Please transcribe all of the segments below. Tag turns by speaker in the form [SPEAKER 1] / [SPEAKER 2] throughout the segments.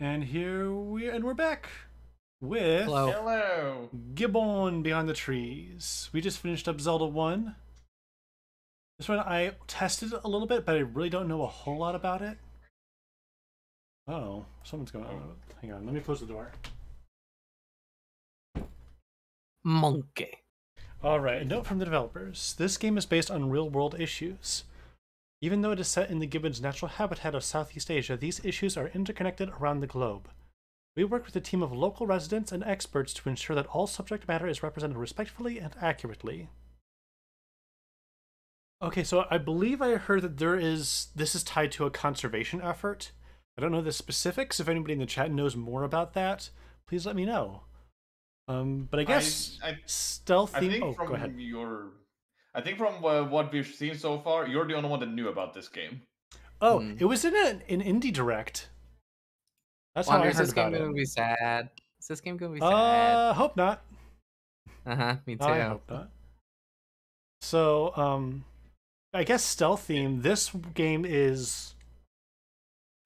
[SPEAKER 1] And here we and we're back with
[SPEAKER 2] Hello.
[SPEAKER 3] Hello.
[SPEAKER 1] Gibbon Beyond the Trees. We just finished up Zelda 1. This one I tested a little bit, but I really don't know a whole lot about it. Oh, someone's going on. Hang on, let me close the door.
[SPEAKER 2] Monkey.
[SPEAKER 1] All right, a note from the developers. This game is based on real world issues. Even though it is set in the gibbon's natural habitat of Southeast Asia, these issues are interconnected around the globe. We work with a team of local residents and experts to ensure that all subject matter is represented respectfully and accurately. Okay, so I believe I heard that there is this is tied to a conservation effort. I don't know the specifics. If anybody in the chat knows more about that, please let me know. Um, but I guess
[SPEAKER 3] I,
[SPEAKER 1] stealth
[SPEAKER 3] I think
[SPEAKER 1] Oh,
[SPEAKER 3] from
[SPEAKER 1] go ahead.
[SPEAKER 3] your, I think from uh, what we've seen so far, you're the only one that knew about this game.
[SPEAKER 1] Oh,
[SPEAKER 2] Hmm.
[SPEAKER 1] it was in an, an indie direct. That's how I heard
[SPEAKER 2] this game
[SPEAKER 1] about
[SPEAKER 2] gonna be sad? Is this game gonna be sad?
[SPEAKER 1] Uh, hope not.
[SPEAKER 2] Uh huh. Me too.
[SPEAKER 1] I hope not. So, um, I guess stealth theme. This game is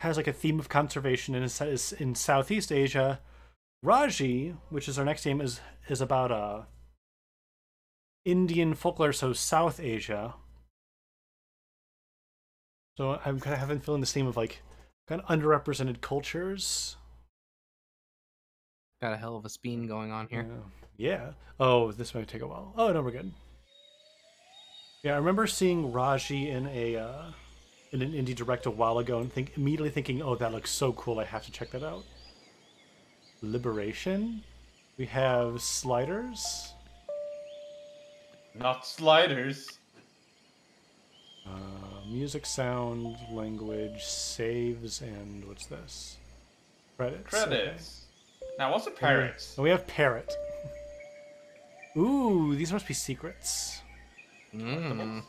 [SPEAKER 1] has like a theme of conservation and is is in Southeast Asia. Raji, which is our next game, is is about uh Indian folklore, so South Asia. So I'm kind of having feeling this theme of like kind of underrepresented cultures.
[SPEAKER 2] Got a hell of a spin going on here.
[SPEAKER 1] Yeah. Yeah. Oh, this might take a while. Oh no, we're good. Yeah, I remember seeing Raji in a uh, in an indie direct a while ago and think immediately thinking, "Oh, that looks so cool! I have to check that out." Liberation. We have sliders.
[SPEAKER 3] Not sliders.
[SPEAKER 1] Uh, music, sound, language, saves, and what's this? Credits. okay.
[SPEAKER 3] Credits. Now, what's a parrot?
[SPEAKER 1] And we have parrot. Ooh, these must be secrets.
[SPEAKER 2] Mm.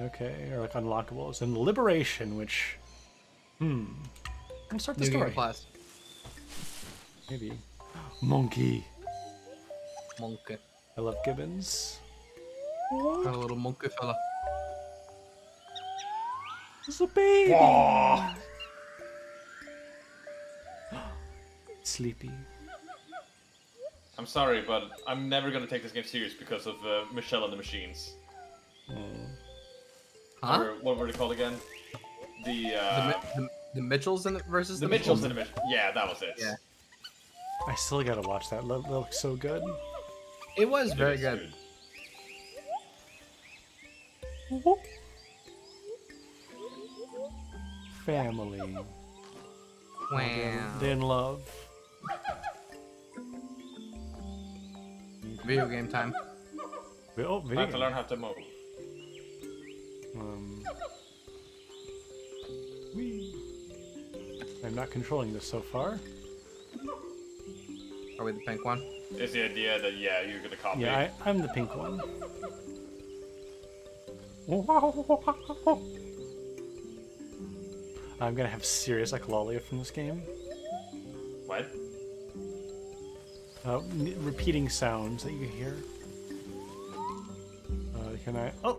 [SPEAKER 1] Okay, or like unlockables. And Liberation, which. Hmm. Let's start the
[SPEAKER 2] New Game
[SPEAKER 1] story.
[SPEAKER 2] Plus.
[SPEAKER 1] Maybe. Monkey.
[SPEAKER 2] Monkey.
[SPEAKER 1] I love gibbons.
[SPEAKER 2] Got a little monkey fella.
[SPEAKER 1] It's a baby.
[SPEAKER 3] Whoa.
[SPEAKER 1] Sleepy.
[SPEAKER 3] I'm sorry, but I'm never gonna take this game serious because of uh, Michelle and the Machines.
[SPEAKER 2] Huh?
[SPEAKER 3] Or what were they called again? The
[SPEAKER 2] The,
[SPEAKER 3] uh,
[SPEAKER 2] Mi- the, the Mitchells in it versus
[SPEAKER 3] the Mitchells and the Mitchells. Yeah, that was it.
[SPEAKER 2] Yeah.
[SPEAKER 1] I still gotta watch that. That looks so good.
[SPEAKER 2] It was
[SPEAKER 3] It
[SPEAKER 2] very
[SPEAKER 3] is
[SPEAKER 2] good.
[SPEAKER 1] Family.
[SPEAKER 2] Wow.
[SPEAKER 1] They're in love.
[SPEAKER 2] Video game time.
[SPEAKER 1] Oh,
[SPEAKER 3] I
[SPEAKER 1] video
[SPEAKER 3] have to
[SPEAKER 1] game.
[SPEAKER 3] learn how to move.
[SPEAKER 1] Um, whee. I'm not controlling this so far.
[SPEAKER 2] Are we the pink one?
[SPEAKER 3] It's the idea that yeah, you're gonna copy.
[SPEAKER 1] Yeah, I, I'm the pink one. I'm gonna have serious echolalia from this game.
[SPEAKER 3] What?
[SPEAKER 1] Uh, n- repeating sounds that you hear. Uh, can I? Oh,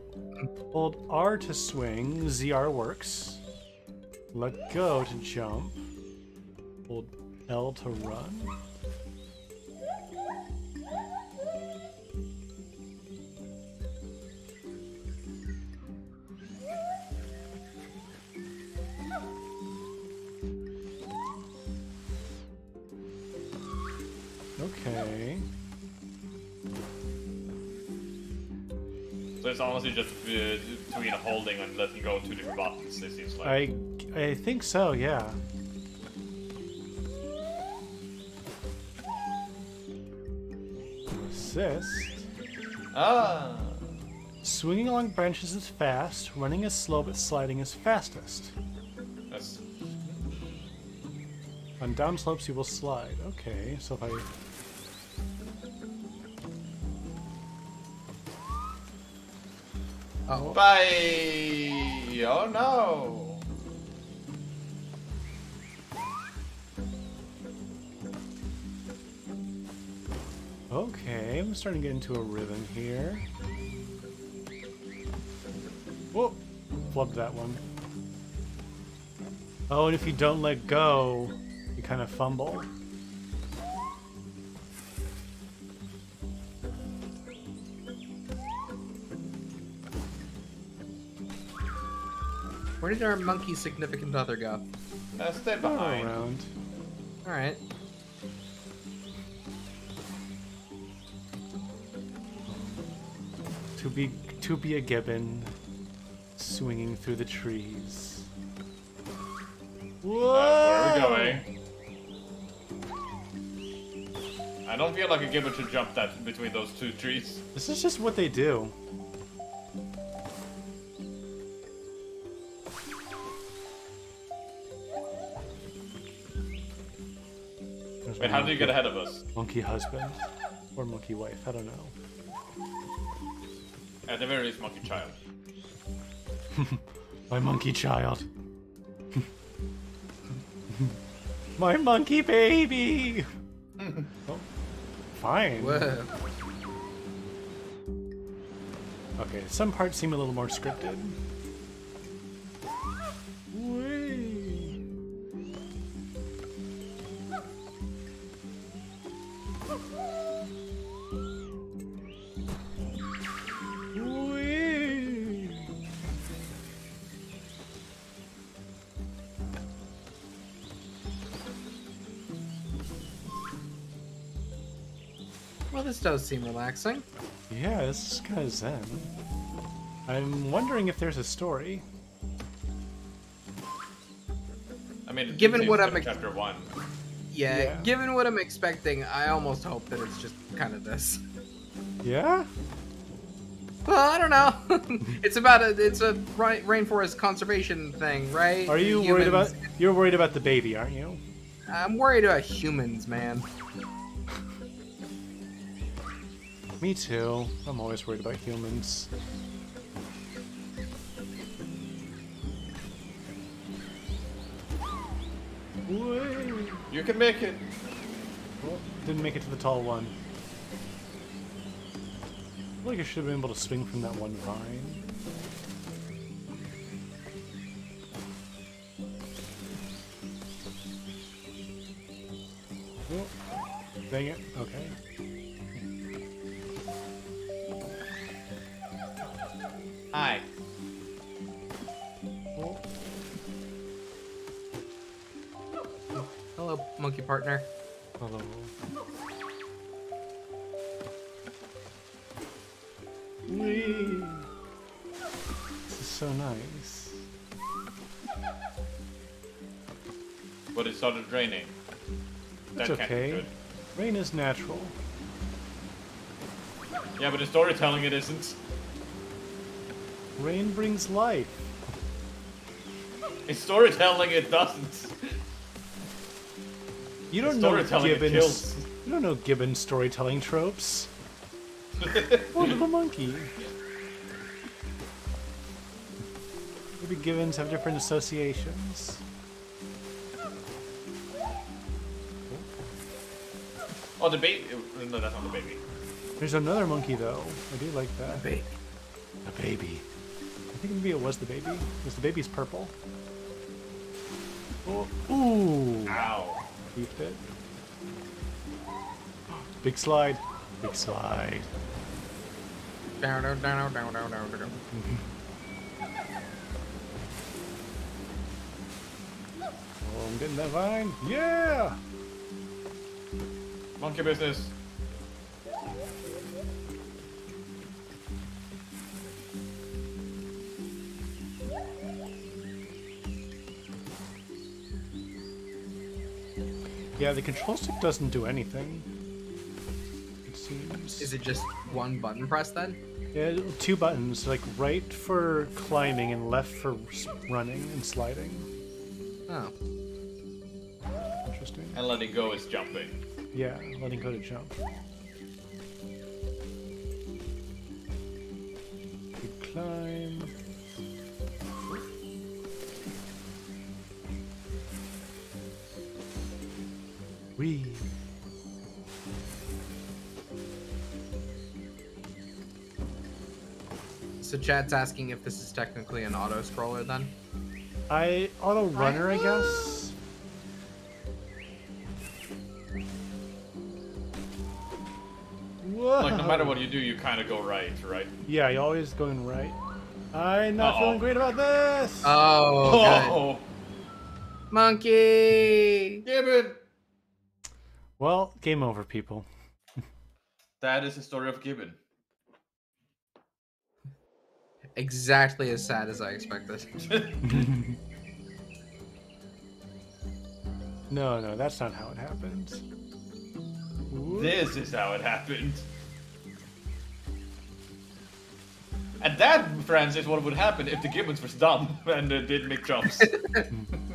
[SPEAKER 1] hold R to swing. ZR works. Let go to jump. Hold L to run.
[SPEAKER 3] Different buttons. It seems like.
[SPEAKER 1] I I think so, yeah. Assist.
[SPEAKER 3] Ah.
[SPEAKER 1] Swinging along branches is fast, running is slow, but sliding is fastest.
[SPEAKER 3] That's
[SPEAKER 1] On down slopes, you will slide. Okay, so if I.
[SPEAKER 2] Oh.
[SPEAKER 3] Bye. Oh no.
[SPEAKER 1] Okay, I'm starting to get into a rhythm here. Whoa! Flubbed that one. Oh, and if you don't let go, you kind of fumble.
[SPEAKER 2] Where did our monkey significant other go?
[SPEAKER 3] Uh, stay behind.
[SPEAKER 1] around.
[SPEAKER 2] All right.
[SPEAKER 1] To be to be a gibbon, swinging through the trees. Whoa!
[SPEAKER 3] Uh, where are we going? I don't feel like a gibbon should jump that between those two trees.
[SPEAKER 1] This is just what they do.
[SPEAKER 3] Wait,
[SPEAKER 1] my
[SPEAKER 3] how do you get ahead of us?
[SPEAKER 1] Monkey husband or monkey wife? I don't know.
[SPEAKER 3] At the very least, monkey child.
[SPEAKER 1] My monkey child. My monkey baby. oh, fine.
[SPEAKER 2] Whoa.
[SPEAKER 1] Okay, some parts seem a little more scripted.
[SPEAKER 2] Does seem relaxing.
[SPEAKER 1] Yeah, this is kind of zen. I'm wondering if there's a story.
[SPEAKER 3] I mean,
[SPEAKER 2] Given what I'm ex-
[SPEAKER 3] chapter one.
[SPEAKER 2] Yeah,
[SPEAKER 1] Yeah.
[SPEAKER 2] given what I'm expecting, I almost hope that it's just kind of this.
[SPEAKER 1] Yeah?
[SPEAKER 2] Well, I don't know. it's about a it's a rainforest conservation thing, right?
[SPEAKER 1] Are you worried about you're worried about the baby, aren't you?
[SPEAKER 2] I'm worried about humans, man.
[SPEAKER 1] Me too. I'm always worried about humans.
[SPEAKER 3] You can make it.
[SPEAKER 1] Oh, didn't make it to the tall one. I feel like I should have been able to swing from that one vine. Oh, dang it. Okay.
[SPEAKER 2] Partner.
[SPEAKER 1] hello. Whee! This is so nice.
[SPEAKER 3] But it started raining.
[SPEAKER 1] That's
[SPEAKER 3] That can't
[SPEAKER 1] okay. Rain is natural.
[SPEAKER 3] Yeah, but in storytelling it isn't.
[SPEAKER 1] Rain brings life.
[SPEAKER 3] In storytelling it doesn't.
[SPEAKER 1] You don't know Gibbon's. You don't know Gibbon storytelling tropes. Oh, little monkey. Maybe Gibbons have different associations.
[SPEAKER 3] oh, the baby. No, that's not the baby.
[SPEAKER 1] There's another monkey though. I do like that.
[SPEAKER 2] A baby.
[SPEAKER 1] A baby. I think maybe it was the baby. Because the baby's purple. Oh, ooh.
[SPEAKER 3] Ow.
[SPEAKER 1] Beefed it. Big slide. Big slide.
[SPEAKER 2] Down, down, down, down, down, down, down.
[SPEAKER 1] Oh, I'm getting that vine. Yeah!
[SPEAKER 3] Monkey business.
[SPEAKER 1] Yeah, the control stick doesn't do anything. It seems.
[SPEAKER 2] Is it just one button press then?
[SPEAKER 1] Yeah, two buttons, like right for climbing and left for running and sliding.
[SPEAKER 2] Oh.
[SPEAKER 1] Interesting.
[SPEAKER 3] And letting go is jumping.
[SPEAKER 1] Yeah, letting go to jump.
[SPEAKER 2] So Chad's asking if this is technically an auto scroller then?
[SPEAKER 1] I auto runner, I, I guess. Whoa.
[SPEAKER 3] Like no matter what you do, you kind of go right, right?
[SPEAKER 1] Yeah, you're always going right. I'm not
[SPEAKER 3] uh -oh.
[SPEAKER 1] feeling great about this.
[SPEAKER 2] Oh. Okay.
[SPEAKER 3] oh.
[SPEAKER 2] Monkey.
[SPEAKER 3] Give
[SPEAKER 1] it game over, people.
[SPEAKER 3] That is the story of Gibbon.
[SPEAKER 2] Exactly as sad as I expected.
[SPEAKER 1] No, no, that's not how it happens. Whoop.
[SPEAKER 3] This is how it happened. And that, friends, is what would happen if the Gibbons was dumb and uh, did make jumps.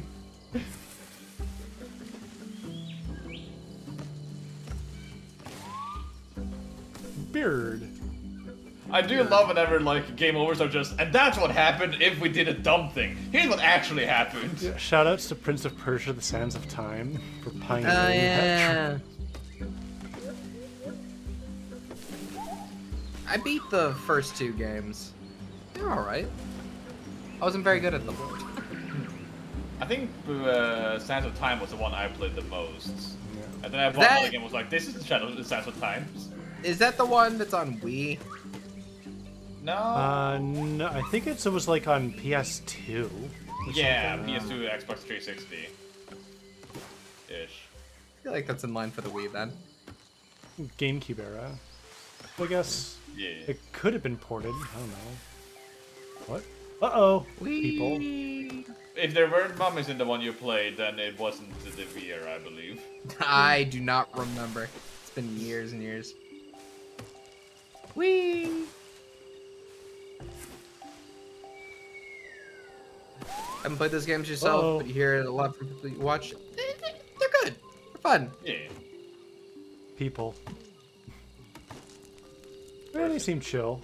[SPEAKER 1] Beard.
[SPEAKER 3] I do love whenever like game overs are just, and that's what happened if we did a dumb thing. Here's what actually happened.
[SPEAKER 1] Yeah, Shoutouts to Prince of Persia: The Sands of Time for
[SPEAKER 2] Oh
[SPEAKER 1] pioneering that.
[SPEAKER 2] yeah. I beat the first two games. They're all right. I wasn't very good at them.
[SPEAKER 3] I think uh, Sands of Time was the one I played the most.
[SPEAKER 1] Yeah.
[SPEAKER 3] And then I bought
[SPEAKER 2] That-
[SPEAKER 3] another game. Was like, this is the Shadow the Sands of Times.
[SPEAKER 2] Is that the one that's on Wii?
[SPEAKER 3] No.
[SPEAKER 1] Uh, no, I think it's, it was like on PS2.
[SPEAKER 3] yeah,
[SPEAKER 1] something.
[SPEAKER 3] PS2, Xbox 360. Ish.
[SPEAKER 2] I feel like that's in line for the Wii then.
[SPEAKER 1] GameCube era. I guess
[SPEAKER 3] Yeah.
[SPEAKER 1] it could have been ported. I don't know. What? Uh oh, people.
[SPEAKER 3] If there weren't mummies in the one you played, then it wasn't the Wii era, I believe.
[SPEAKER 2] I do not remember. It's been years and years. Wee. Haven't played those games yourself,
[SPEAKER 1] Uh-oh.
[SPEAKER 2] but you hear it a lot from people you watch. They- they- They're good. They're fun.
[SPEAKER 3] Yeah.
[SPEAKER 1] People. Yeah, they seem chill.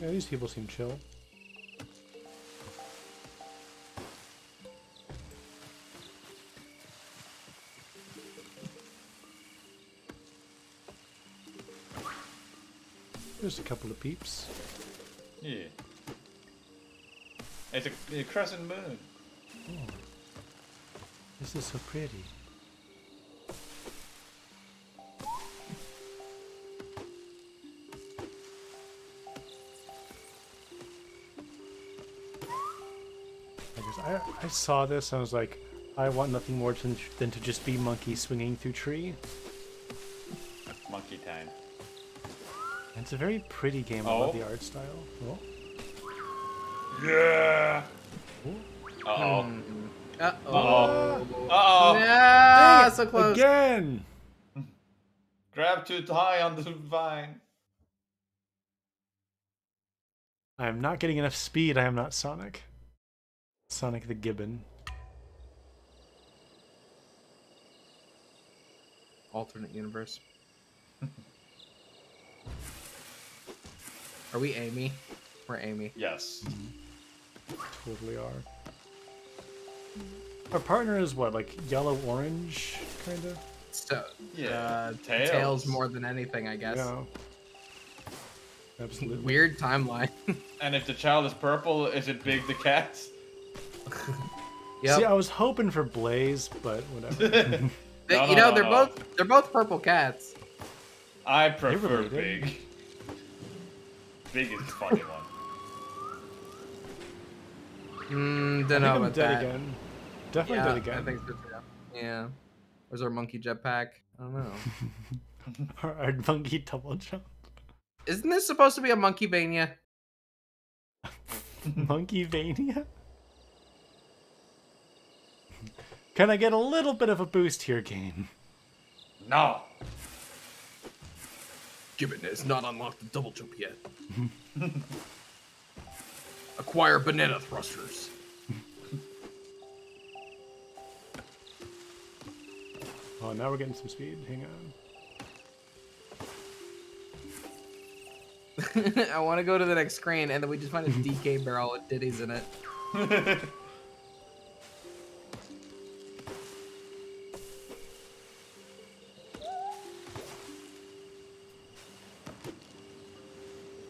[SPEAKER 1] Yeah, these people seem chill. There's a couple of peeps.
[SPEAKER 3] Yeah. It's a, a crescent moon.
[SPEAKER 1] Oh, this is so pretty. I, I, I saw this and I was like, I want nothing more than, than to just be monkey swinging through tree. It's a very pretty game. I love
[SPEAKER 3] Oh.
[SPEAKER 1] the art style. Oh.
[SPEAKER 3] Yeah.
[SPEAKER 1] Oh.
[SPEAKER 3] Uh oh.
[SPEAKER 2] Uh
[SPEAKER 3] Uh
[SPEAKER 2] oh.
[SPEAKER 3] oh. Uh oh.
[SPEAKER 2] Yeah, so close.
[SPEAKER 1] Again!
[SPEAKER 3] Grab too high on the vine.
[SPEAKER 1] I am not getting enough speed. I am not Sonic. Sonic the Gibbon.
[SPEAKER 2] Alternate universe. Are we Amy? We're Amy.
[SPEAKER 3] Yes.
[SPEAKER 1] Totally are. Our partner is what, like yellow orange, kind of?
[SPEAKER 2] So,
[SPEAKER 3] Yeah.
[SPEAKER 2] uh,
[SPEAKER 3] Tails.
[SPEAKER 2] tails. more than anything, I guess.
[SPEAKER 1] Yeah. Absolutely.
[SPEAKER 2] Weird timeline.
[SPEAKER 3] And if the child is purple, is it Big the cat?
[SPEAKER 2] yep.
[SPEAKER 1] See, I was hoping for Blaze, but whatever.
[SPEAKER 2] They-
[SPEAKER 3] No,
[SPEAKER 2] you
[SPEAKER 3] no,
[SPEAKER 2] know,
[SPEAKER 3] no,
[SPEAKER 2] they're
[SPEAKER 3] no.
[SPEAKER 2] both they're both purple cats.
[SPEAKER 3] I prefer
[SPEAKER 1] related.
[SPEAKER 3] Big. Big is the funny one.
[SPEAKER 2] Mm,
[SPEAKER 1] I
[SPEAKER 2] don't
[SPEAKER 1] think
[SPEAKER 2] know
[SPEAKER 1] I'm
[SPEAKER 2] about
[SPEAKER 1] dead
[SPEAKER 2] that.
[SPEAKER 1] again. Definitely
[SPEAKER 2] Yeah,
[SPEAKER 1] dead again.
[SPEAKER 2] I think so too. Yeah. Where's our monkey jetpack? I don't know.
[SPEAKER 1] Our, our monkey double jump.
[SPEAKER 2] Isn't this supposed to be a monkey mania?
[SPEAKER 1] Monkey Vania? Can I get a little bit of a boost here, game?
[SPEAKER 3] No.
[SPEAKER 2] Gibbon has not unlocked the double jump yet. Acquire banana thrusters.
[SPEAKER 1] Oh, now we're getting some speed. Hang on.
[SPEAKER 2] I want to go to the next screen, and then we just find a DK barrel with Diddys in it.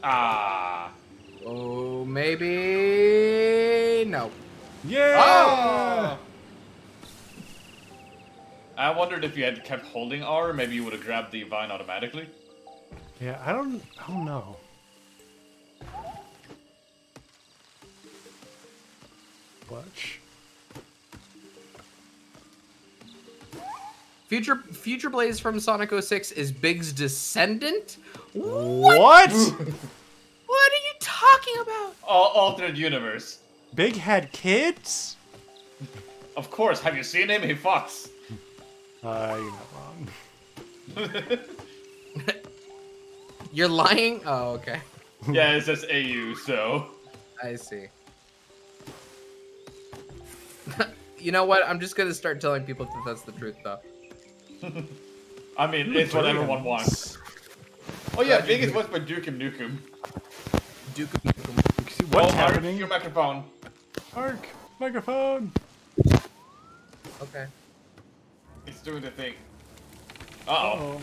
[SPEAKER 3] Ah.
[SPEAKER 2] Oh, maybe no.
[SPEAKER 1] Yeah!
[SPEAKER 3] Ah! I wondered if you had kept holding R, maybe you would have grabbed the vine automatically.
[SPEAKER 1] Yeah, I don't, I don't know. Watch.
[SPEAKER 2] Future Future Blaze from Sonic 06 is Big's descendant?
[SPEAKER 1] What?
[SPEAKER 2] What are you talking about?
[SPEAKER 3] Al- alternate universe.
[SPEAKER 1] Big had kids?
[SPEAKER 3] Of course, have you seen him? He fucks.
[SPEAKER 1] Uh, you're not wrong.
[SPEAKER 2] You're lying? Oh, okay.
[SPEAKER 3] yeah, it says AU, so.
[SPEAKER 2] I see. you know what? I'm just gonna start telling people that that's the truth, though.
[SPEAKER 3] I mean, it's what everyone wants. Oh yeah, Big is voiced by Duke Nukem.
[SPEAKER 2] Duke.
[SPEAKER 1] See what's
[SPEAKER 3] oh, Mark,
[SPEAKER 1] happening?
[SPEAKER 3] Your microphone.
[SPEAKER 1] Mark, microphone.
[SPEAKER 2] Okay.
[SPEAKER 3] It's doing the thing. Uh oh.
[SPEAKER 1] Oh.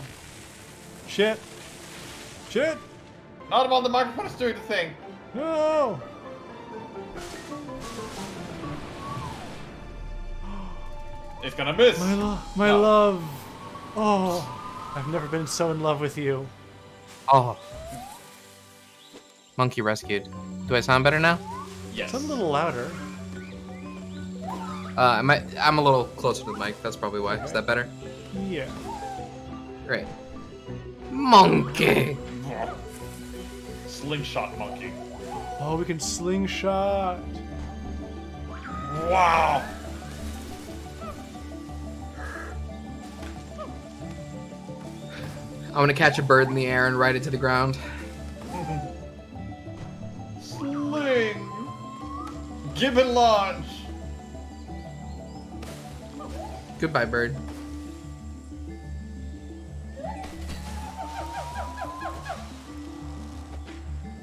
[SPEAKER 1] Shit. Shit.
[SPEAKER 3] Not about the microphone, it's doing the thing.
[SPEAKER 1] No.
[SPEAKER 3] It's gonna miss.
[SPEAKER 1] My love. My
[SPEAKER 3] No.
[SPEAKER 1] love. Oh, I've never been so in love with you.
[SPEAKER 2] Oh. Monkey rescued. Do I sound better now?
[SPEAKER 3] Yes.
[SPEAKER 1] It's a little louder.
[SPEAKER 2] Uh, I might, I'm a little closer to the mic. That's probably why. Is that better?
[SPEAKER 1] Yeah.
[SPEAKER 2] Great. Monkey.
[SPEAKER 3] Slingshot monkey.
[SPEAKER 1] Oh, we can slingshot.
[SPEAKER 3] Wow.
[SPEAKER 2] I'm gonna catch a bird in the air and ride it to the ground.
[SPEAKER 3] Sling. Give it launch.
[SPEAKER 2] Goodbye, bird.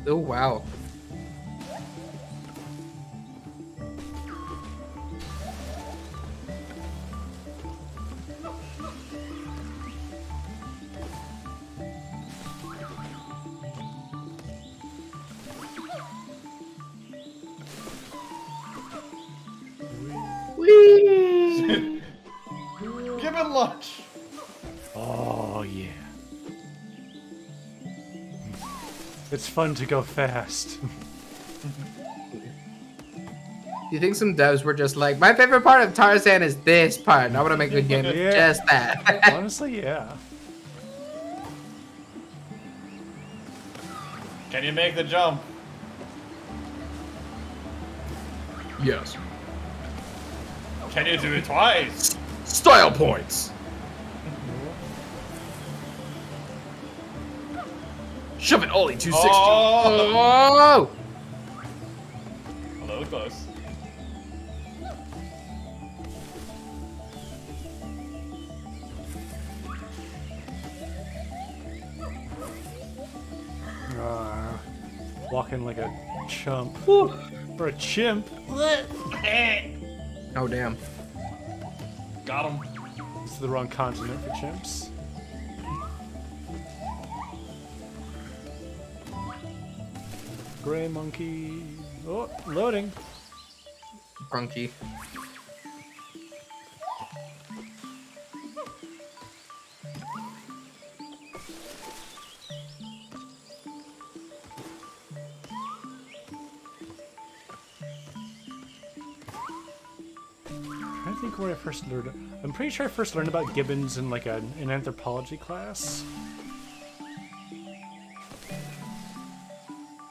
[SPEAKER 2] Oh wow.
[SPEAKER 3] Give it launch.
[SPEAKER 1] Oh yeah. It's fun to go fast.
[SPEAKER 2] You think some devs were just like, my favorite part of Tarzan is this part, and I want to make a game with
[SPEAKER 1] Yeah.
[SPEAKER 2] just that.
[SPEAKER 1] Honestly, yeah.
[SPEAKER 3] Can you make the jump?
[SPEAKER 2] yes.
[SPEAKER 3] Can you do it twice?
[SPEAKER 2] Style points. Shove it, Ollie 260.
[SPEAKER 3] Oh.
[SPEAKER 2] Oh!
[SPEAKER 3] A little close.
[SPEAKER 1] Uh, walking like a chump.
[SPEAKER 2] Whew.
[SPEAKER 1] Or a chimp.
[SPEAKER 2] Oh, damn.
[SPEAKER 3] Got him.
[SPEAKER 1] This is the wrong continent for chimps. Gray monkey. Oh, loading.
[SPEAKER 2] Grunky.
[SPEAKER 1] Think where I first learned. I'm pretty sure I first learned about gibbons in like a, an anthropology class.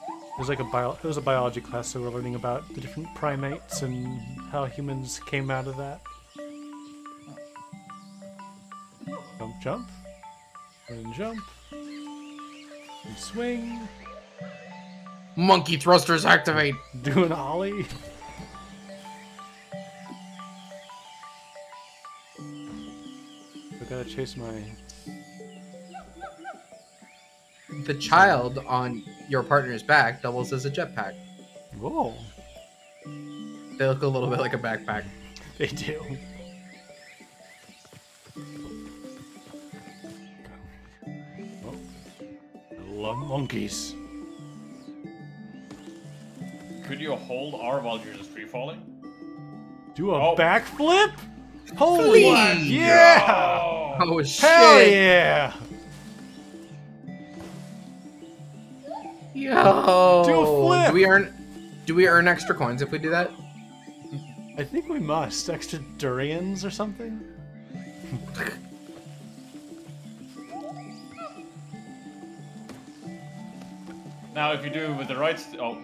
[SPEAKER 1] It was like a bio. It was a biology class, so we're learning about the different primates and how humans came out of that. Jump, jump, and jump, and swing,
[SPEAKER 2] Monkey thrusters activate.
[SPEAKER 1] do an ollie. I gotta chase my.
[SPEAKER 2] The child on your partner's back doubles as a jetpack.
[SPEAKER 1] Whoa,
[SPEAKER 2] They look a little bit like a backpack.
[SPEAKER 1] they do. Oh. I love monkeys.
[SPEAKER 3] Could you hold R while you're just free falling?
[SPEAKER 1] Do a
[SPEAKER 3] Oh.
[SPEAKER 1] backflip? Holy
[SPEAKER 2] Let's
[SPEAKER 1] yeah!
[SPEAKER 3] Oh.
[SPEAKER 2] Oh shit!
[SPEAKER 1] Hell yeah!
[SPEAKER 2] Yo!
[SPEAKER 1] Do a flip.
[SPEAKER 2] Do we earn? Do we earn extra coins if we do that?
[SPEAKER 1] I think we must. Extra durians or something?
[SPEAKER 3] Now, if you do with the right, st- oh,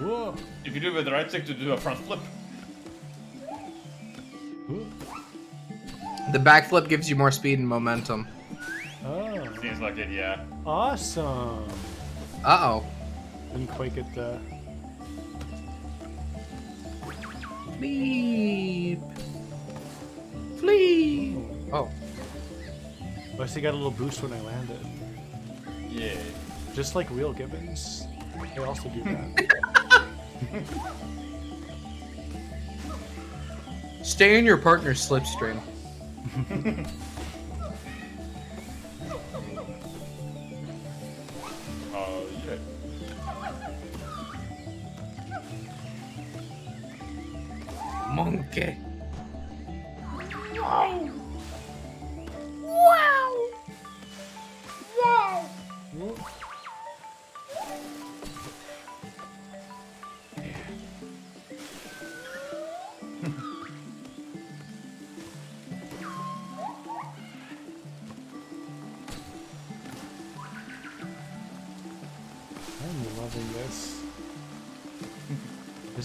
[SPEAKER 1] Whoa.
[SPEAKER 3] if you do with the right stick to do a front flip,
[SPEAKER 1] Whoa.
[SPEAKER 2] The backflip gives you more speed and momentum.
[SPEAKER 1] Oh,
[SPEAKER 3] seems like it. Yeah.
[SPEAKER 1] awesome.
[SPEAKER 2] Uh oh.
[SPEAKER 1] Didn't quite get the.
[SPEAKER 2] Bleep. Flee. Oh.
[SPEAKER 1] I see got a little boost when I landed.
[SPEAKER 3] Yeah.
[SPEAKER 1] Just like real gibbons. They also do that.
[SPEAKER 2] Stay in your partner's slipstream.
[SPEAKER 3] ハ
[SPEAKER 2] ハ
[SPEAKER 1] ハハ。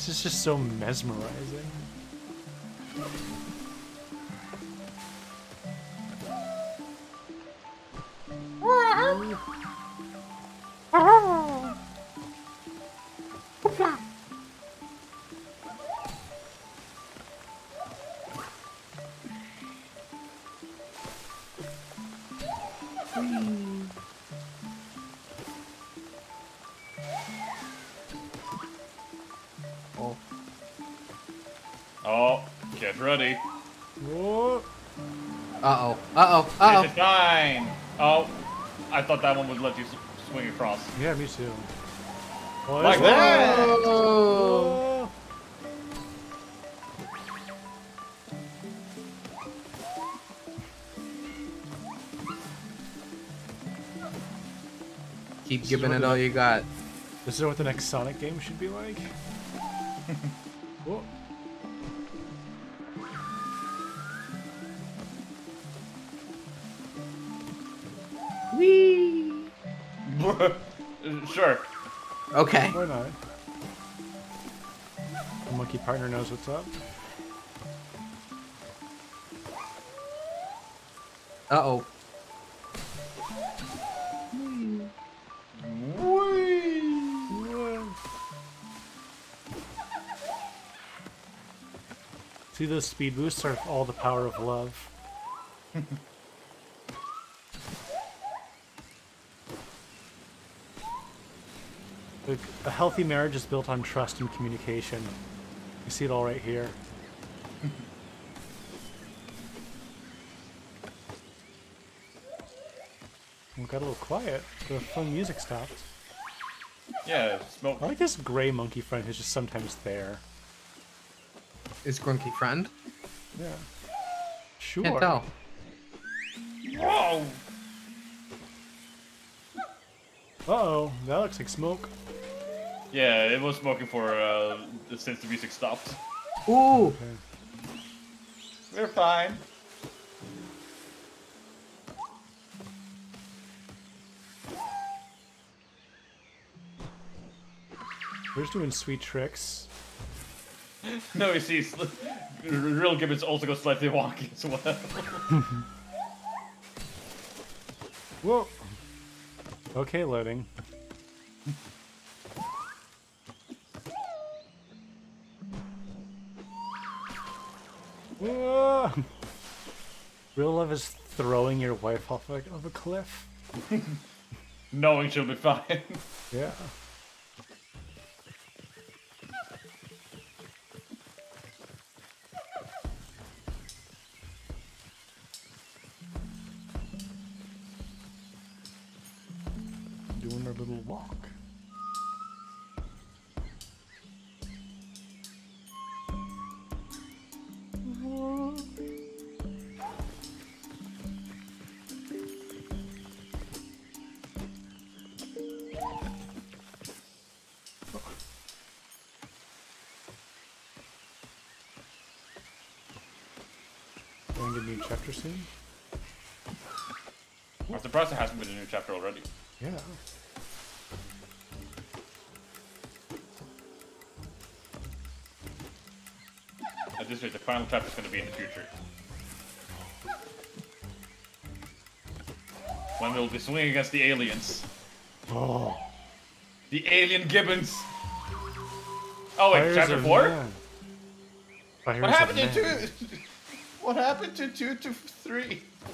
[SPEAKER 1] This is just so mesmerizing.
[SPEAKER 3] Thought that one would let you s- swing across.
[SPEAKER 1] Yeah, me too. Oh,
[SPEAKER 3] Like
[SPEAKER 1] there's-
[SPEAKER 3] that.
[SPEAKER 1] Whoa.
[SPEAKER 2] Keep giving it all you got.
[SPEAKER 1] This is what the next Sonic game should be like. Whoa.
[SPEAKER 2] Whee!
[SPEAKER 3] sure.
[SPEAKER 2] Okay.
[SPEAKER 1] Why not? The monkey partner knows what's up.
[SPEAKER 2] Uh oh.
[SPEAKER 1] Whoa. See, those speed boosts are all the power of love. Like, a healthy marriage is built on trust and communication. You see it all right here. It got a little quiet. The fun music stopped.
[SPEAKER 3] Yeah, smoke.
[SPEAKER 1] I like this gray monkey friend who's just sometimes there.
[SPEAKER 2] Is Grunky friend?
[SPEAKER 1] Yeah. Sure.
[SPEAKER 2] Can't tell.
[SPEAKER 3] Whoa!
[SPEAKER 1] Uh-oh, that looks like smoke.
[SPEAKER 3] Yeah, it was smoking for uh, since the music stopped.
[SPEAKER 2] Ooh.
[SPEAKER 1] Okay.
[SPEAKER 3] We're fine.
[SPEAKER 1] We're just doing sweet tricks.
[SPEAKER 3] No, you see, real gibbons also go slightly wonky as well.
[SPEAKER 1] Whoa. Okay, loading. Whoa. Real love is throwing your wife off of a cliff.
[SPEAKER 3] Knowing she'll be fine.
[SPEAKER 1] Yeah. New chapter soon?
[SPEAKER 3] I'm surprised it hasn't been a new chapter already.
[SPEAKER 1] Yeah.
[SPEAKER 3] At this rate, the final chapter is going to be in the future. When we'll be swinging against the aliens.
[SPEAKER 1] Oh.
[SPEAKER 3] The alien gibbons! Oh wait,
[SPEAKER 1] Fires
[SPEAKER 3] chapter 4? What happened to
[SPEAKER 1] Man.
[SPEAKER 3] 2? What happened to 2 to 3?
[SPEAKER 1] I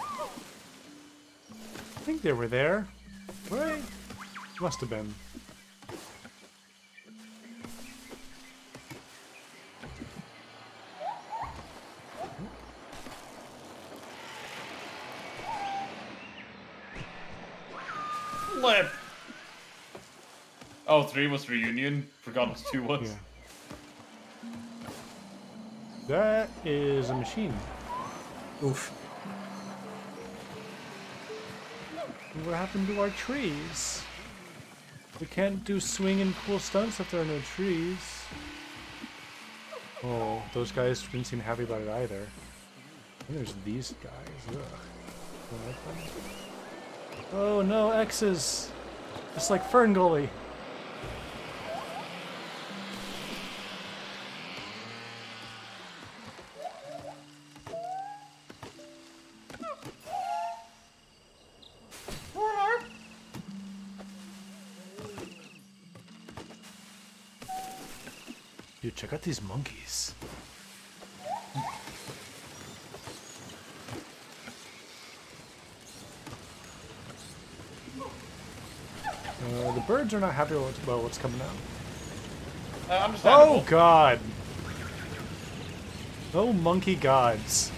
[SPEAKER 1] think they were there. Right? Must have been.
[SPEAKER 3] Flip! Oh, 3 was reunion. Forgot what 2 was.
[SPEAKER 1] Yeah. That is a machine.
[SPEAKER 2] Oof.
[SPEAKER 1] What happened to our trees? We can't do swinging cool stunts if there are no trees. Oh, those guys didn't seem happy about it either. And there's these guys. Ugh. Don't like them. Oh no, X's! It's like Fern check out these monkeys. Uh, the birds are not happy about what's, coming out.
[SPEAKER 3] Uh.
[SPEAKER 1] Oh god! Oh monkey gods.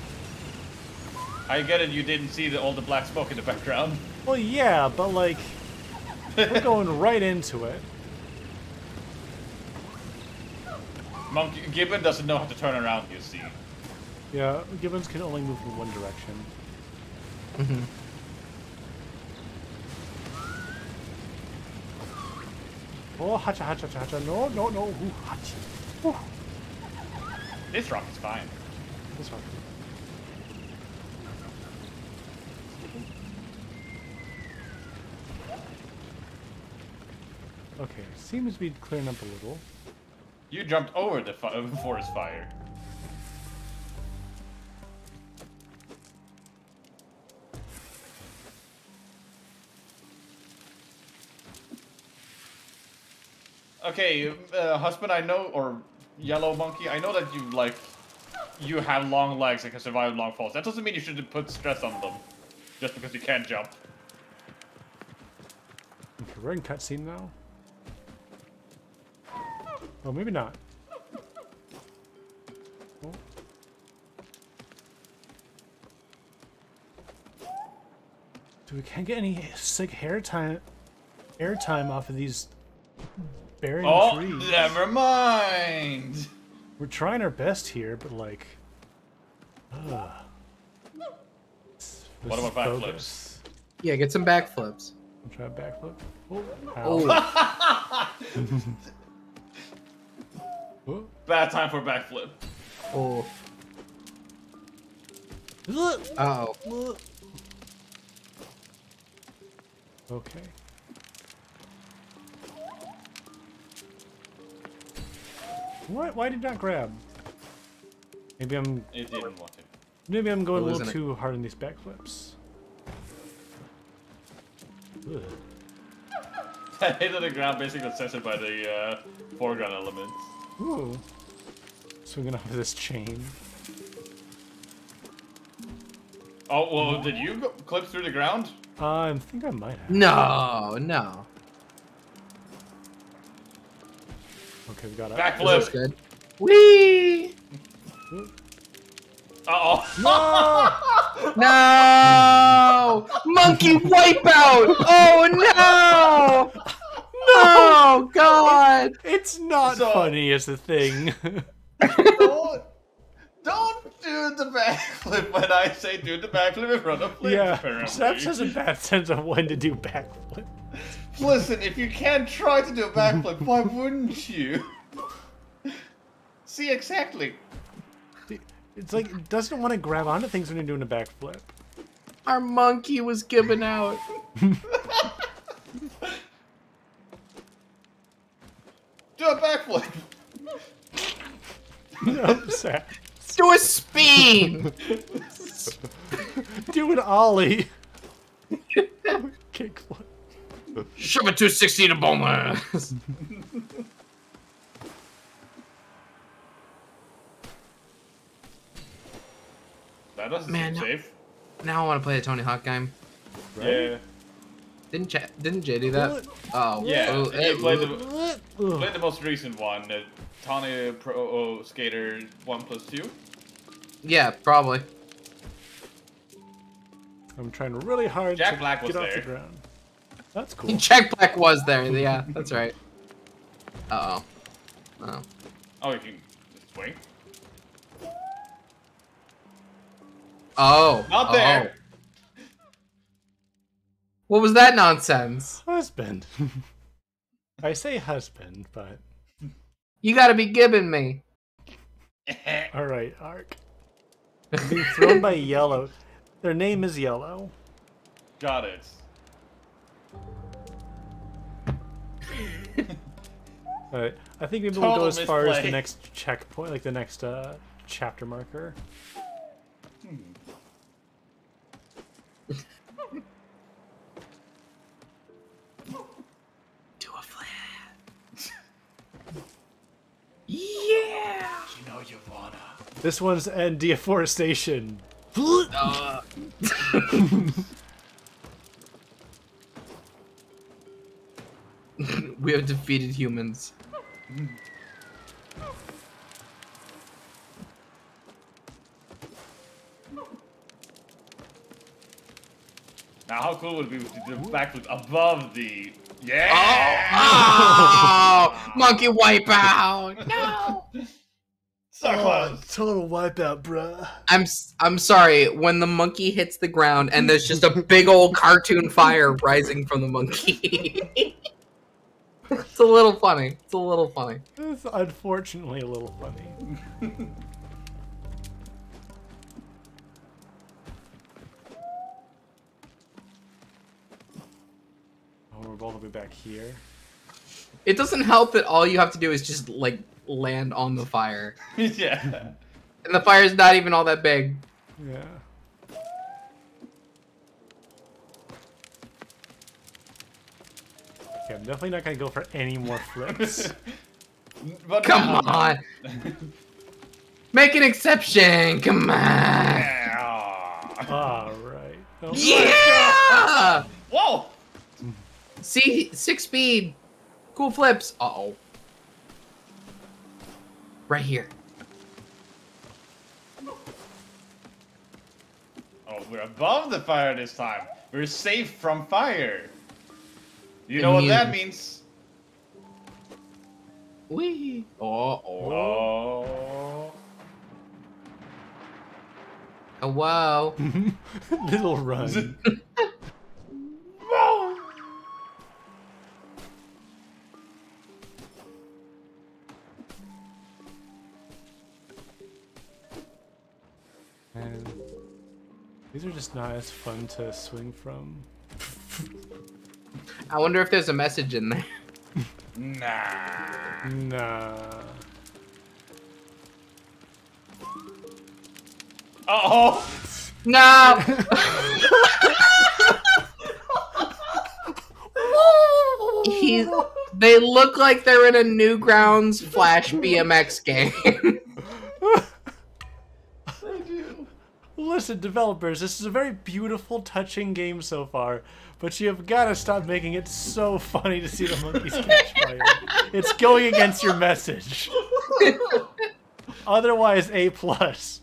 [SPEAKER 3] I get it, you didn't see the, all the black smoke in the background.
[SPEAKER 1] Well, yeah, but like, we're going right into it.
[SPEAKER 3] Monkey Gibbon doesn't know how to turn around, you see.
[SPEAKER 1] Yeah, gibbons can only move in one direction.
[SPEAKER 2] Mm-hmm.
[SPEAKER 1] Oh, hacha, hacha, hacha, hacha. No, no, no. Ooh, hachi. Ooh.
[SPEAKER 3] This rock is fine.
[SPEAKER 1] This rock. Okay, seems to be clearing up a little.
[SPEAKER 3] You jumped over the forest fire. Okay, uh, husband, I know, or yellow monkey, I know that you like, you have long legs and can survive long falls. That doesn't mean you should put stress on them, just because you can't jump.
[SPEAKER 1] Okay, we're in cutscene now. Oh, maybe not. Oh. Dude, we can't get any sick hair time, air time off of these bearing
[SPEAKER 3] Oh,
[SPEAKER 1] trees.
[SPEAKER 3] never mind.
[SPEAKER 1] We're trying our best here, but like, ugh. This
[SPEAKER 3] What
[SPEAKER 1] is
[SPEAKER 3] about backflips?
[SPEAKER 2] Yeah, get some backflips.
[SPEAKER 1] I'll try a backflip. Oh,
[SPEAKER 3] Bad time for backflip.
[SPEAKER 2] oh,
[SPEAKER 1] Ugh.
[SPEAKER 2] oh.
[SPEAKER 1] Okay. What? Why did not grab? Maybe I'm
[SPEAKER 3] It didn't want to.
[SPEAKER 1] maybe I'm going a little
[SPEAKER 2] Losing it.
[SPEAKER 1] too hard on these backflips. Ugh.
[SPEAKER 3] hit on the ground basically got censored by the uh, foreground elements.
[SPEAKER 1] Ooh. Swinging off of this chain.
[SPEAKER 3] Oh, well, did you go clip through the ground?
[SPEAKER 1] Uh, I think I might have.
[SPEAKER 2] No, no.
[SPEAKER 1] Okay, we got it.
[SPEAKER 2] That's
[SPEAKER 3] Backflip.
[SPEAKER 2] good. Whee!
[SPEAKER 3] Uh-oh.
[SPEAKER 1] No!
[SPEAKER 2] No! Monkey wipeout! Oh no! Oh, no! God!
[SPEAKER 1] It's not
[SPEAKER 3] So-
[SPEAKER 1] funny as a thing.
[SPEAKER 3] don't, don't do the backflip when I say do the backflip in front of flips,
[SPEAKER 1] yeah,
[SPEAKER 3] apparently.
[SPEAKER 1] Snaps has a bad sense of when to do backflip.
[SPEAKER 3] Listen, if you can't try to do a backflip, why wouldn't you? See, exactly.
[SPEAKER 1] It's like it doesn't want to grab onto things when you're doing a backflip.
[SPEAKER 2] Our monkey was given out.
[SPEAKER 3] Do a backflip.
[SPEAKER 1] I'm.
[SPEAKER 2] Do a spin.
[SPEAKER 1] Do an ollie. Kickflip.
[SPEAKER 2] Shove a 260 to bonus.
[SPEAKER 3] That doesn't
[SPEAKER 2] Man,
[SPEAKER 3] seem safe.
[SPEAKER 2] now I want to play a Tony Hawk game.
[SPEAKER 3] Yeah.
[SPEAKER 2] Didn't Jay, didn't Jay do that? Oh,
[SPEAKER 3] Yeah.
[SPEAKER 2] oh,
[SPEAKER 3] and you played the played the most recent one, uh, Tony Pro Skater One Plus Two.
[SPEAKER 2] yeah, probably.
[SPEAKER 1] I'm trying really hard
[SPEAKER 3] Jack
[SPEAKER 1] to
[SPEAKER 3] Black was
[SPEAKER 1] get off
[SPEAKER 3] there.
[SPEAKER 1] the ground. That's cool.
[SPEAKER 2] Jack Black was there. Yeah, that's right. Uh oh. Oh.
[SPEAKER 3] Oh, you can just swing.
[SPEAKER 2] Oh.
[SPEAKER 3] Not
[SPEAKER 2] oh.
[SPEAKER 3] There.
[SPEAKER 2] What was that nonsense?
[SPEAKER 1] Husband. I say husband, but
[SPEAKER 2] You gotta be gibbing me.
[SPEAKER 1] all right, Ark. I'm being thrown by Yellow. Their name is Yellow.
[SPEAKER 3] Got it.
[SPEAKER 1] All right, I think maybe we'll go
[SPEAKER 3] Total
[SPEAKER 1] as far as the next checkpoint, like the next uh, chapter marker.
[SPEAKER 2] Do yeah.
[SPEAKER 3] You know you wanna.
[SPEAKER 1] This one's end deforestation.
[SPEAKER 2] Uh, we have defeated humans.
[SPEAKER 3] Now, how cool would it be if you did a backflip above the? Yeah.
[SPEAKER 2] Oh, monkey wipeout! No.
[SPEAKER 3] So oh, close.
[SPEAKER 1] total wipeout, bruh.
[SPEAKER 2] I'm s- I'm sorry. When the monkey hits the ground and there's just a big old cartoon fire rising from the monkey. it's a little funny. It's a little funny.
[SPEAKER 1] It's unfortunately a little funny. oh, we're all the way back here.
[SPEAKER 2] It doesn't help that all you have to do is just like land on the fire,
[SPEAKER 3] yeah.
[SPEAKER 2] and the fire's not even all that big.
[SPEAKER 1] Yeah. Okay, I'm definitely not gonna go for any more flips.
[SPEAKER 3] But
[SPEAKER 2] Come
[SPEAKER 3] now-
[SPEAKER 2] on, make an exception. Come on.
[SPEAKER 3] Yeah.
[SPEAKER 1] Alright. Oh,
[SPEAKER 2] Yeah.
[SPEAKER 3] Whoa.
[SPEAKER 2] See, six speed, cool flips. Uh oh. Right here.
[SPEAKER 3] Oh, we're above the fire this time. We're safe from fire. You know what that means?
[SPEAKER 2] Wee. Oh, oh.
[SPEAKER 3] Oh.
[SPEAKER 2] Oh, wow.
[SPEAKER 1] Little run. these are just not as fun to swing from.
[SPEAKER 2] I wonder if there's a message in there.
[SPEAKER 3] Nah.
[SPEAKER 1] Nah.
[SPEAKER 3] Uh oh.
[SPEAKER 2] No. He's. They look like they're in a Newgrounds Flash BMX game.
[SPEAKER 1] Listen, developers, this is a very beautiful, touching game so far, but you have got to stop making it so funny to see the monkeys catch fire. It's going against your message. Otherwise, A plus.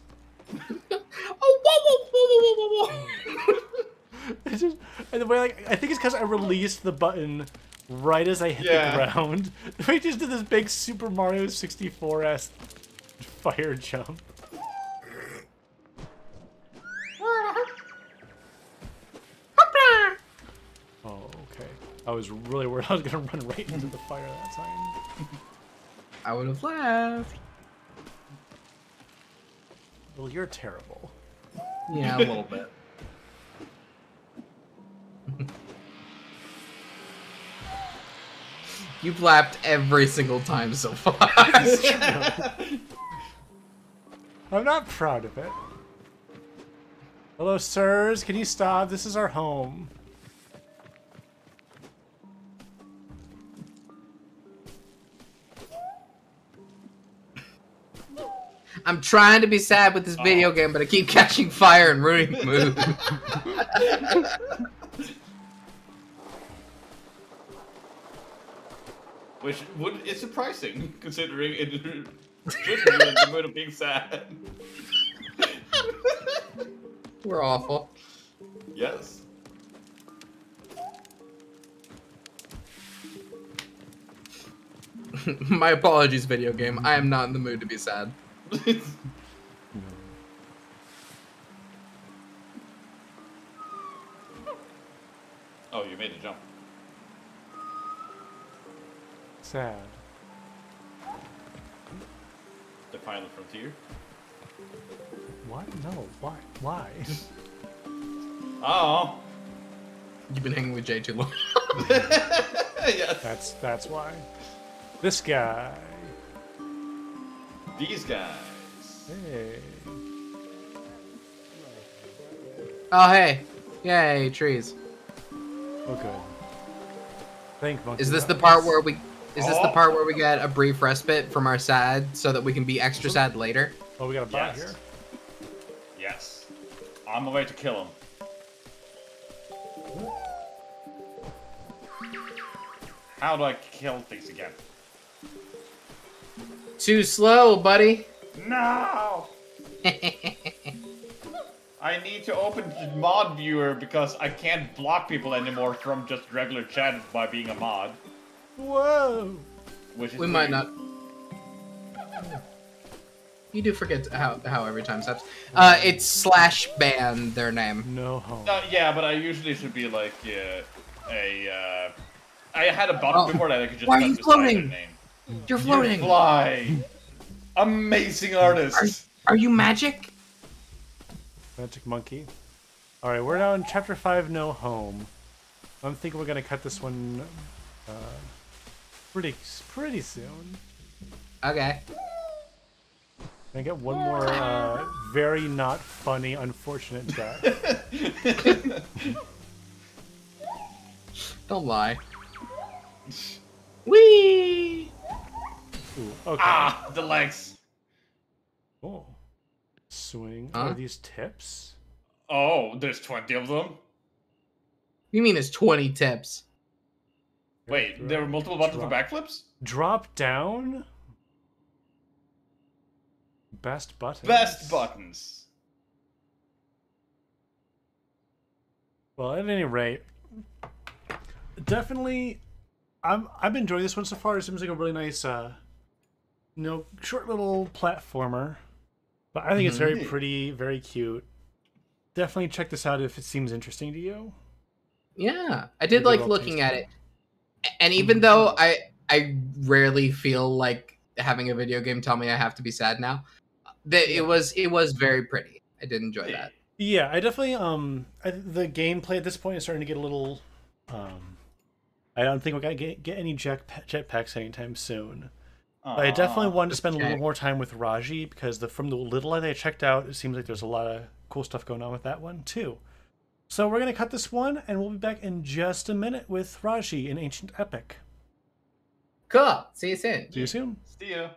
[SPEAKER 2] oh, whoa, whoa, whoa, whoa, whoa, whoa.
[SPEAKER 1] It's just, and the way like I think it's because I released the button right as I hit
[SPEAKER 3] Yeah.
[SPEAKER 1] the ground. We just did this big Super Mario 64 s fire jump. Oh, okay. I was really worried I was gonna run right into the fire that time.
[SPEAKER 2] I would have laughed.
[SPEAKER 1] Well, you're terrible.
[SPEAKER 2] Yeah, a little bit. You've lapped every single time so far.
[SPEAKER 1] I'm not proud of it. Hello, sirs. Can you stop? This is our home.
[SPEAKER 2] I'm trying to be sad with this video oh. game, but I keep catching fire and ruining the mood.
[SPEAKER 3] Which would is surprising considering it should ruin the mood of being sad.
[SPEAKER 2] We're awful.
[SPEAKER 3] Yes.
[SPEAKER 2] My apologies, video game. I am not in the mood to be sad.
[SPEAKER 3] oh, you made a jump.
[SPEAKER 1] Sad.
[SPEAKER 3] The final frontier.
[SPEAKER 1] What? No. Why? Why?
[SPEAKER 3] Oh.
[SPEAKER 2] You've been hanging with Jay too long.
[SPEAKER 3] yes.
[SPEAKER 1] that's that's why. This guy.
[SPEAKER 3] These guys.
[SPEAKER 1] Hey.
[SPEAKER 2] oh, hey. Yay, trees.
[SPEAKER 1] Oh, okay. Thank monkey.
[SPEAKER 2] Is this the part where we... Is this the
[SPEAKER 3] Oh.
[SPEAKER 2] part where we get a brief respite from our sad so that we can be extra sad later?
[SPEAKER 1] Oh, we got a bot
[SPEAKER 3] Yes.
[SPEAKER 1] here.
[SPEAKER 3] Yes. On my way to kill him. How do I kill things again?
[SPEAKER 2] Too slow, buddy.
[SPEAKER 3] No! I need to open the mod viewer because I can't block people anymore from just regular chat by being a mod.
[SPEAKER 1] Whoa.
[SPEAKER 3] Which is
[SPEAKER 2] We might
[SPEAKER 3] weird.
[SPEAKER 2] not. You do forget how how every time steps. Uh, it's slash ban their name.
[SPEAKER 1] No home.
[SPEAKER 3] No, yeah, but I usually should be like uh, a. Uh, I had a button
[SPEAKER 2] Oh.
[SPEAKER 3] before that I could just
[SPEAKER 2] Why are you floating?
[SPEAKER 3] Name.
[SPEAKER 2] You're
[SPEAKER 3] You
[SPEAKER 2] floating.
[SPEAKER 3] fly. Amazing artist.
[SPEAKER 2] Are you magic?
[SPEAKER 1] Magic monkey. All right, we're now in chapter five. No home. I'm thinking we're gonna cut this one uh, pretty pretty soon.
[SPEAKER 2] Okay.
[SPEAKER 1] Can I get one more uh, very not funny, unfortunate death?
[SPEAKER 2] Don't lie. Whee!
[SPEAKER 1] Ooh, okay.
[SPEAKER 3] ah, the legs.
[SPEAKER 1] Oh. Swing.
[SPEAKER 2] Huh?
[SPEAKER 1] Are these tips?
[SPEAKER 3] Oh, there's 20 of them?
[SPEAKER 2] You mean there's 20 tips?
[SPEAKER 3] Wait, there were multiple buttons for backflips?
[SPEAKER 1] Drop down. Best button.
[SPEAKER 3] Best buttons.
[SPEAKER 1] Well, at any rate, definitely, I'm I'm enjoying this one so far. It seems like a really nice, uh, you know, short little platformer. But I think it's very
[SPEAKER 3] Mhm.
[SPEAKER 1] pretty, very cute. Definitely check this out if it seems interesting to you.
[SPEAKER 2] Yeah, I did
[SPEAKER 1] Maybe
[SPEAKER 2] like looking at
[SPEAKER 1] it.
[SPEAKER 2] it. And even though I I rarely feel like having a video game tell me I have to be sad now, that it was it was very pretty. I did enjoy that.
[SPEAKER 1] Yeah, I definitely um I, the gameplay at this point is starting to get a little um I don't think we're gonna get, get any jet jetpacks anytime soon. But I definitely
[SPEAKER 3] Aw.
[SPEAKER 1] wanted to spend a little more time with Raji because the from the little that I checked out, it seems like there's a lot of cool stuff going on with that one too. So we're gonna cut this one, and we'll be back in just a minute with Raji in Ancient Epic.
[SPEAKER 2] Cool. See you soon.
[SPEAKER 1] See you soon.
[SPEAKER 3] See ya.